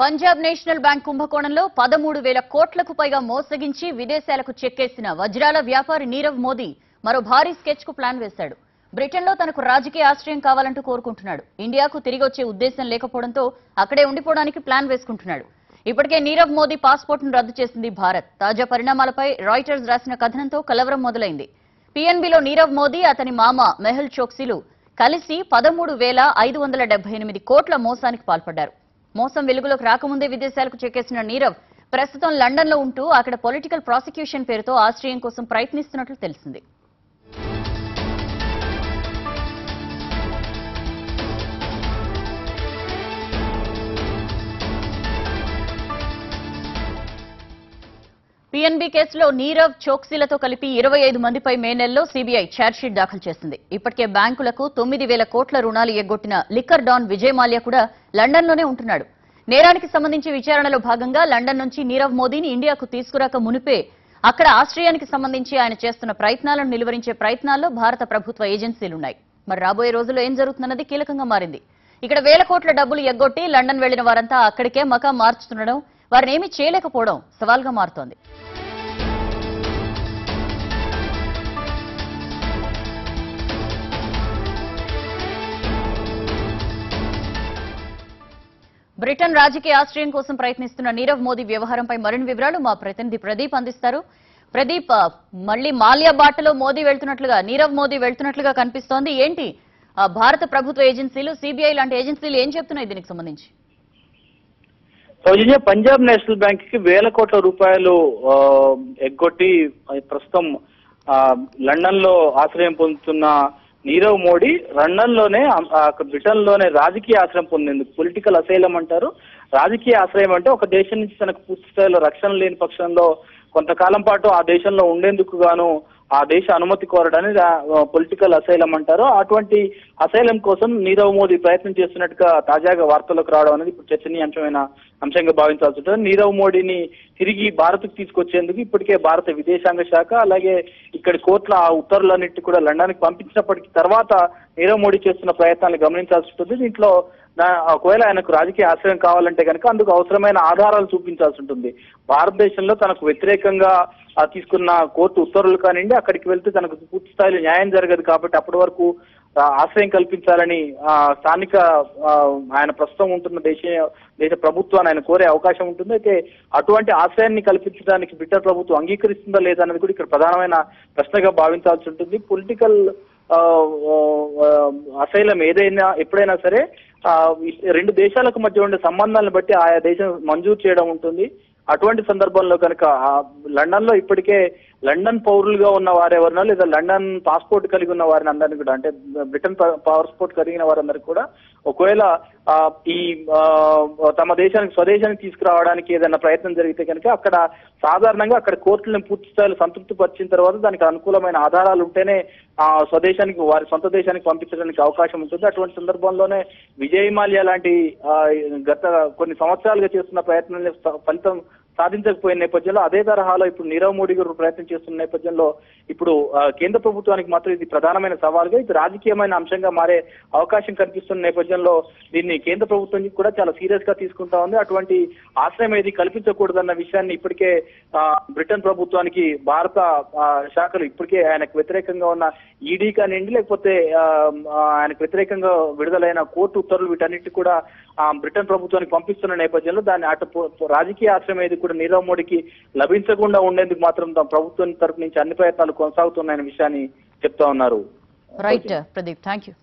Punjab national bank కుంభకోణంలో పదమూడు వేల కోట్లకు పైగా మోసగించి విదేశాలకు చెక్కేసిన వజ్రాల వ్యాపారి నీరవ్ మోదీ మరో భారీ స్కెచ్కు ప్లాన్ వేశాడు. బ్రిటన్లో తనకు రాజకీయ ఆశ్రయం కావాలంటూ కోరుకుంటున్నాడు. ఇండియాకు తిరిగి వచ్చే ఉద్దేశం లేకపోవడంతో అక్కడే ఉండిపోవడానికి ప్లాన్ వేసుకుంటున్నాడు. ఇప్పటికే నీరవ్ మోదీ పాస్పోర్ట్ను రద్దు చేసింది భారత్. తాజా పరిణామాలపై రాయిటర్స్ రాసిన కథనంతో కలవరం మొదలైంది. పీఎన్బీలో నీరవ్ మోదీ అతని మామ మెహుల్ చోక్సీలు కలిసి పదమూడు వేల ఐదు వందల డెబ్బై ఎనిమిది కోట్ల మోసానికి పాల్పడ్డారు. మోసం వెలుగులోకి రాకముందే విదేశాలకు చెక్కేసిన నీరవ్ ప్రస్తుతం లండన్లో ఉంటూ అక్కడ పొలిటికల్ ప్రాసిక్యూషన్ పేరుతో ఆశ్రయం కోసం ప్రయత్నిస్తున్నట్లు తెలిసింది. పీఎన్బీ కేసులో నీరవ్ చోక్సీలతో కలిపి ఇరవై ఐదు మందిపై మే నెలలో సీబీఐ ఛార్జ్షీట్ దాఖలు చేసింది. ఇప్పటికే బ్యాంకులకు తొమ్మిది వేల కోట్ల రుణాలు ఎగ్గొట్టిన లిక్కర్ డాన్ విజయ్ మాల్యా కూడా లండన్లోనే ఉంటున్నాడు. నేరానికి సంబంధించి విచారణలో భాగంగా లండన్ నుంచి నీరవ్ మోదీని ఇండియాకు తీసుకురాక మునిపే అక్కడ ఆశ్రయానికి సంబంధించి ఆయన చేస్తున్న ప్రయత్నాలను నిలువరించే ప్రయత్నాల్లో భారత ప్రభుత్వ ఏజెన్సీలున్నాయి. మరి రాబోయే రోజుల్లో ఏం జరుగుతుందన్నది కీలకంగా మారింది. ఇక్కడ వేల కోట్ల డబ్బులు ఎగ్గొట్టి లండన్ వెళ్ళిన వారంతా అక్కడికే మకా మార్చుతుండడం వారిని ఏమీ చేయలేకపోవడం సవాల్గా మారుతోంది. బ్రిటన్ రాజకీయ ఆశ్రయం కోసం ప్రయత్నిస్తున్న నీరవ్ మోదీ వ్యవహారంపై మరిన్ని వివరాలు మా ప్రతినిధి ప్రదీప్ అందిస్తారు. ప్రదీప్ మళ్ళీ మళ్ళీ మాల్యా బాటలో మోదీ వెళ్తున్నట్లుగా నీరవ్ మోదీ వెళ్తున్నట్లుగా కనిపిస్తోంది. ఏంటి? భారత ప్రభుత్వ ఏజెన్సీలు సిబిఐ లాంటి ఏజెన్సీలు ఏం చెప్తున్నాయి దీనికి సంబంధించి? సౌజన్య పంజాబ్ నేషనల్ బ్యాంక్కి వేల కోట్ల రూపాయలు ఎగ్గొట్టి ప్రస్తుతం లండన్లో ఆశ్రయం పొందుతున్న నీరవ్ మోడీ లండన్లోనే బ్రిటన్లోనే రాజకీయ ఆశ్రయం పొందింది. పొలిటికల్ అసైలం అంటారు. రాజకీయ ఆశ్రయం అంటే ఒక దేశం నుంచి తనకు పూర్తి స్థాయిలో రక్షణ లేని పక్షంలో కొంతకాలం పాటు ఆ దేశంలో ఉండేందుకు గాను ఆ దేశ అనుమతి కోరడాన్ని పొలిటికల్ అసైలం అంటారు. అటువంటి అసైలం కోసం నీరవ్ మోదీ ప్రయత్నం చేస్తున్నట్టుగా తాజాగా వార్తల్లోకి రావడం అనేది ఇప్పుడు చర్చనీయాంశమైన అంశంగా భావించాల్సి ఉంటుంది. నీరవ్ మోడీని తిరిగి భారత్కు తీసుకొచ్చేందుకు ఇప్పటికే భారత విదేశాంగ శాఖ అలాగే ఇక్కడి కోర్టుల ఆ ఉత్తర్వులన్నిటి కూడా లండన్కి పంపించినప్పటికీ తర్వాత నీరవ్ మోడీ చేస్తున్న ప్రయత్నాలు గమనించాల్సి ఉంటుంది. దీంట్లో ఒకవేళ ఆయనకు రాజకీయ ఆశ్రయం కావాలంటే కనుక అందుకు అవసరమైన ఆధారాలు చూపించాల్సి ఉంటుంది. భారతదేశంలో తనకు వ్యతిరేకంగా తీసుకున్న కోర్టు ఉత్తర్వులు కానివ్వండి అక్కడికి వెళ్తే తనకు పూర్తి స్థాయిలో న్యాయం జరగదు కాబట్టి అప్పటి వరకు ఆశ్రయం కల్పించాలని స్థానిక ఆయన ప్రస్తుతం ఉంటున్న దేశ దేశ ప్రభుత్వాన్ని ఆయన కోరే అవకాశం ఉంటుంది. అయితే అటువంటి ఆశ్రయాన్ని కల్పించడానికి బ్రిటన్ ప్రభుత్వం అంగీకరిస్తుందా లేదా అనేది కూడా ఇక్కడ ప్రధానమైన ప్రశ్నగా భావించాల్సి ఉంటుంది. పొలిటికల్ అసైలం ఏదైనా ఎప్పుడైనా సరే రెండు దేశాలకు మధ్య ఉండే సంబంధాలను బట్టి ఆయా దేశం మంజూరు చేయడం ఉంటుంది. అటువంటి సందర్భంలో కనుక లండన్లో ఇప్పటికే లండన్ పౌరులుగా ఉన్న వారెవరినో లేదా లండన్ పాస్పోర్ట్ కలిగి ఉన్న వారిని అందరినీ కూడా అంటే బ్రిటన్ పాస్పోర్ట్ కలిగిన వారందరికీ కూడా ఒకవేళ ఈ తమ దేశానికి స్వదేశానికి తీసుకురావడానికి ఏదైనా ప్రయత్నం జరిగితే కనుక అక్కడ సాధారణంగా అక్కడ కోర్టులను పూర్తి స్థాయిలో సంతృప్తి పరిచిన తర్వాత దానికి అనుకూలమైన ఆధారాలు ఉంటేనే ఆ స్వదేశానికి వారి సొంత దేశానికి పంపించడానికి అవకాశం ఉంటుంది. అటువంటి సందర్భంలోనే విజయ్ మాల్యా లాంటి గత కొన్ని సంవత్సరాలుగా చేస్తున్న ప్రయత్నాలు ఫలితం సాధించకపోయిన నేపథ్యంలో అదే తరహాలో ఇప్పుడు నీరవ్ మోడీ గారు ప్రయత్నం చేస్తున్న నేపథ్యంలో ఇప్పుడు కేంద్ర ప్రభుత్వానికి మాత్రం ఇది ప్రధానమైన సవాల్గా ఇది రాజకీయమైన అంశంగా మారే అవకాశం కనిపిస్తున్న నేపథ్యంలో దీన్ని కేంద్ర ప్రభుత్వం కూడా చాలా సీరియస్గా తీసుకుంటా ఉంది. అటువంటి ఆశ్రయం ఏది కల్పించకూడదన్న విషయాన్ని ఇప్పటికే బ్రిటన్ ప్రభుత్వానికి భారత శాఖలు ఇప్పటికే ఆయనకు వ్యతిరేకంగా ఉన్న ఈడీ కానివ్వండి లేకపోతే ఆయనకు వ్యతిరేకంగా విడుదలైన కోర్టు ఉత్తర్వులు వీటన్నిటి కూడా బ్రిటన్ ప్రభుత్వానికి పంపిస్తున్న నేపథ్యంలో దాన్ని అటు రాజకీయ ఆశ్రయం ఏది కూడా నీరవ్ మోడీకి లభించకుండా ఉండేందుకు మాత్రం తమ ప్రభుత్వం తరపు నుంచి అన్ని ప్రయత్నాలు కొనసాగుతున్నాయనే విషయాన్ని చెప్తా ఉన్నారు. Right Pradeep thank you